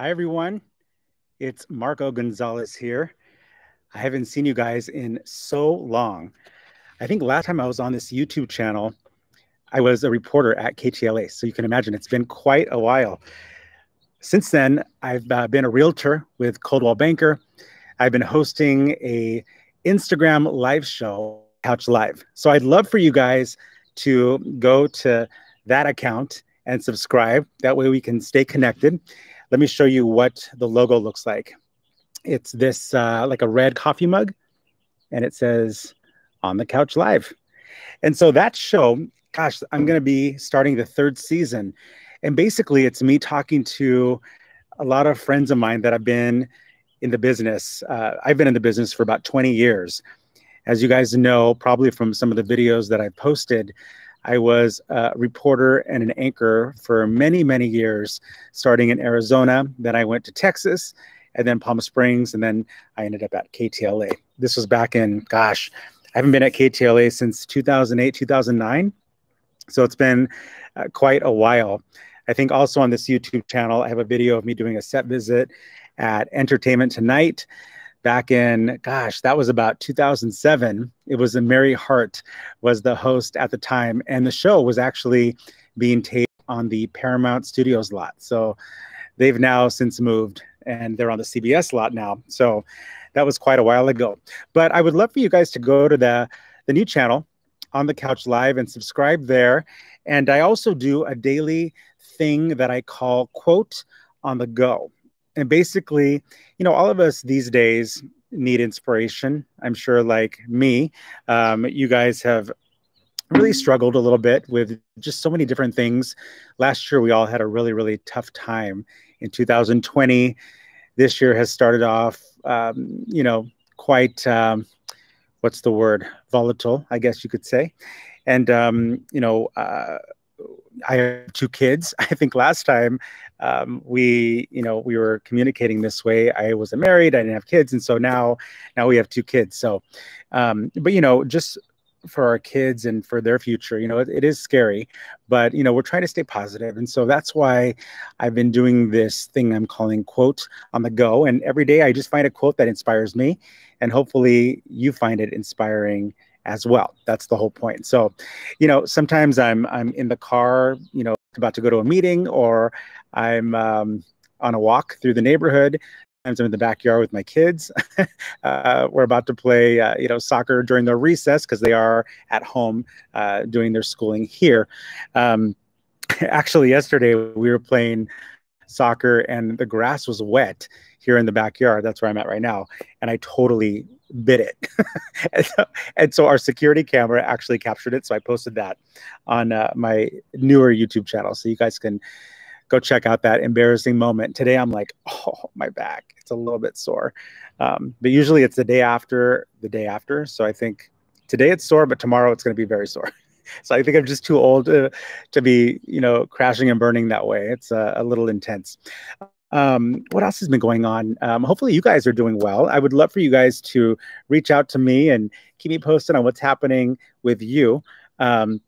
Hi, everyone. It's Marco Gonzalez here. I haven't seen you guys in so long. I think last time I was on this YouTube channel, I was a reporter at KTLA. So you can imagine it's been quite a while. Since then, I've uh, been a realtor with Coldwell Banker. I've been hosting a Instagram live show, Couch Live. So I'd love for you guys to go to that account and subscribe. That way we can stay connected let me show you what the logo looks like. It's this uh, like a red coffee mug, and it says on the couch live. And so that show, gosh, I'm going to be starting the third season. And basically, it's me talking to a lot of friends of mine that have been in the business. Uh, I've been in the business for about 20 years. As you guys know, probably from some of the videos that I posted, I was a reporter and an anchor for many, many years, starting in Arizona. Then I went to Texas and then Palm Springs, and then I ended up at KTLA. This was back in, gosh, I haven't been at KTLA since 2008, 2009. So it's been uh, quite a while. I think also on this YouTube channel, I have a video of me doing a set visit at Entertainment Tonight back in gosh that was about 2007 it was a mary hart was the host at the time and the show was actually being taped on the paramount studios lot. So they've now since moved and they're on the cbs lot now. So that was quite a while ago. But i would love for you guys to go to the the new channel on the couch live and subscribe there. And i also do a daily thing that i call quote on the go and basically, you know, all of us these days need inspiration. I'm sure, like me, um, you guys have really struggled a little bit with just so many different things. Last year, we all had a really, really tough time. In 2020, this year has started off, um, you know, quite, um, what's the word, volatile, I guess you could say. And, um, you know, uh, I have two kids. I think last time um, we, you know, we were communicating this way. I wasn't married. I didn't have kids, and so now, now we have two kids. So, um, but you know, just for our kids and for their future, you know, it, it is scary, but you know, we're trying to stay positive, and so that's why I've been doing this thing I'm calling quote on the go. And every day, I just find a quote that inspires me, and hopefully, you find it inspiring as well. That's the whole point. So, you know, sometimes I'm I'm in the car, you know, about to go to a meeting, or I'm um, on a walk through the neighborhood. Sometimes I'm in the backyard with my kids. uh, we're about to play, uh, you know, soccer during the recess because they are at home uh, doing their schooling here. Um, actually, yesterday we were playing soccer and the grass was wet here in the backyard. That's where I'm at right now, and I totally bit it. and, so, and, so, our security camera actually captured it. So I posted that on uh, my newer YouTube channel. So you guys can go check out that embarrassing moment. Today I'm like, oh, my back. It's a little bit sore. Um, but usually it's the day after the day after. So I think today it's sore, but tomorrow it's going to be very sore. so I think I'm just too old to, to be, you know, crashing and burning that way. It's uh, a little intense. Um, what else has been going on? Um, hopefully, you guys are doing well. I would love for you guys to reach out to me and keep me posted on what's happening with you. Um,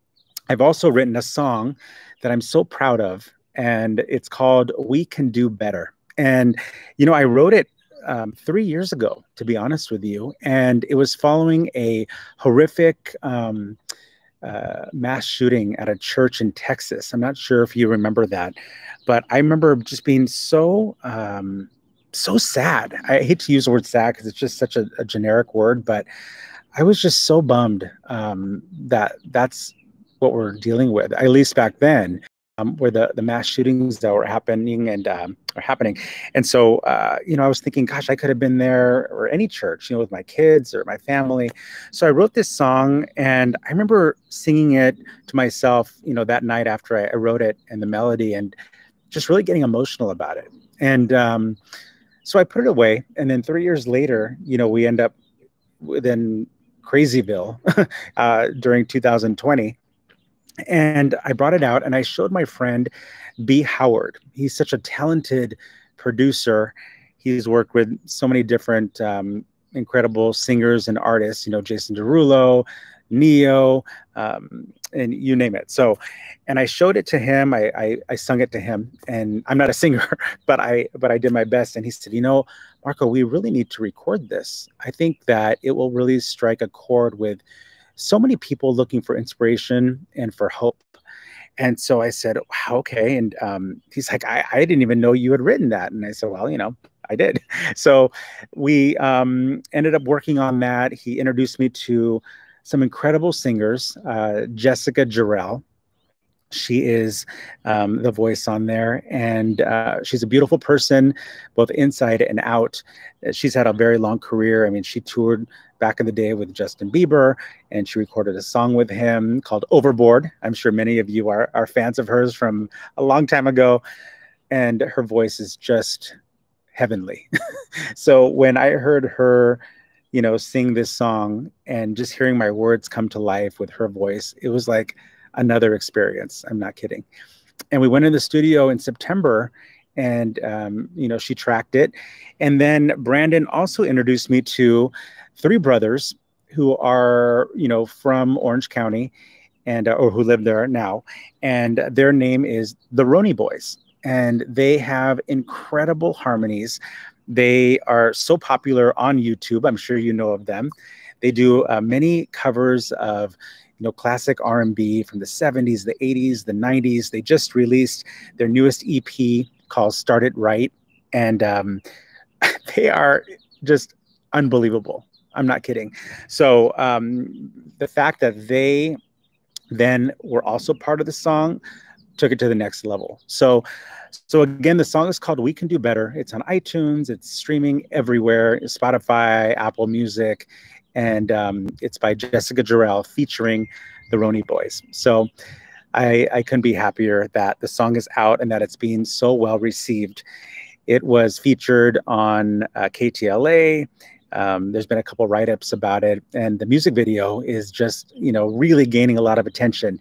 I've also written a song that I'm so proud of, and it's called We Can Do Better. And, you know, I wrote it um, three years ago, to be honest with you, and it was following a horrific. Um, uh, mass shooting at a church in Texas. I'm not sure if you remember that, but I remember just being so um, so sad. I hate to use the word sad because it's just such a, a, generic word, but I was just so bummed um, that that's what we're dealing with. At least back then, um, where the the mass shootings that were happening and um, are happening. And so, uh, you know, I was thinking, gosh, I could have been there or any church, you know, with my kids or my family. So I wrote this song, and I remember singing it to myself, you know, that night after I, I wrote it and the melody, and just really getting emotional about it. And um, so I put it away, and then three years later, you know, we end up within Crazyville uh, during 2020 and I brought it out and I showed my friend B. Howard. He's such a talented producer. He's worked with so many different um, incredible singers and artists, you know, Jason Derulo, Ne-Yo, um, and you name it. So, and I showed it to him. I, I, I sung it to him, and I'm not a singer, but I but I did my best. And he said, you know, Marco, we really need to record this. I think that it will really strike a chord with so many people looking for inspiration and for hope. And so I said, okay. And um, he's like, I, I didn't even know you had written that. And I said, well, you know, I did. So we um, ended up working on that. He introduced me to some incredible singers, uh, Jessica Jarrell. She is um, the voice on there, and uh, she's a beautiful person, both inside and out. She's had a very long career. I mean, she toured back in the day with Justin Bieber, and she recorded a song with him called Overboard. I'm sure many of you are, are fans of hers from a long time ago. And her voice is just heavenly. so when I heard her, you know, sing this song and just hearing my words come to life with her voice, it was like another experience. I'm not kidding. And we went in the studio in September and, um, you know, she tracked it. And then Brandon also introduced me to three brothers who are, you know, from Orange County and, uh, or who live there now. And their name is the Roni Boys and they have incredible harmonies. They are so popular on YouTube. I'm sure you know of them. They do uh, many covers of you know classic R&B from the 70s, the 80s, the 90s. They just released their newest EP called "Start It Right," and um, they are just unbelievable. I'm not kidding. So um, the fact that they then were also part of the song took it to the next level. So, so again, the song is called "We Can Do Better." It's on iTunes. It's streaming everywhere: Spotify, Apple Music, and um, it's by Jessica Jarrell featuring the Roni Boys. So, I, I couldn't be happier that the song is out and that it's being so well received. It was featured on uh, KTLA. Um, there's been a couple write-ups about it, and the music video is just, you know, really gaining a lot of attention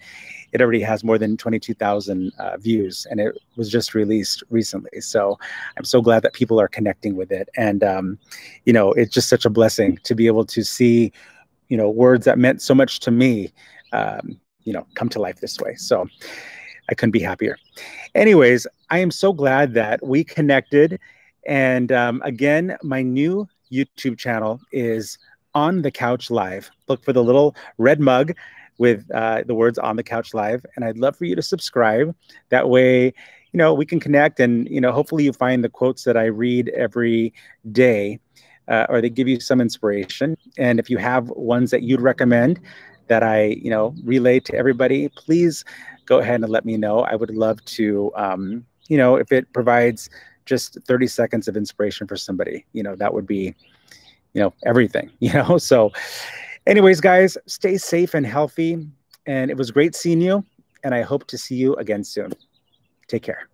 it already has more than 22,000 uh, views and it was just released recently. So I'm so glad that people are connecting with it. And, um, you know, it's just such a blessing to be able to see, you know, words that meant so much to me, um, you know, come to life this way. So I couldn't be happier. Anyways, I am so glad that we connected. And um, again, my new YouTube channel is on the couch live. Look for the little red mug with uh, the words on the couch live. And I'd love for you to subscribe. That way, you know, we can connect and, you know, hopefully you find the quotes that I read every day uh, or they give you some inspiration. And if you have ones that you'd recommend that I, you know, relay to everybody, please go ahead and let me know. I would love to, um, you know, if it provides just 30 seconds of inspiration for somebody, you know, that would be, you know, everything, you know? So, Anyways, guys, stay safe and healthy. And it was great seeing you. And I hope to see you again soon. Take care.